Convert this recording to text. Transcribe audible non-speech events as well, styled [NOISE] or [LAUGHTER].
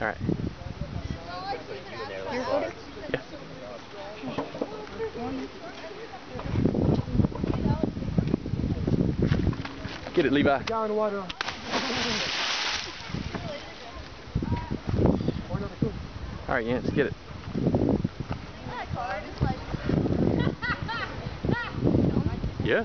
Alright. Yeah. Get it, Levi. Down water. Alright, Yance, get it. [LAUGHS] Yeah.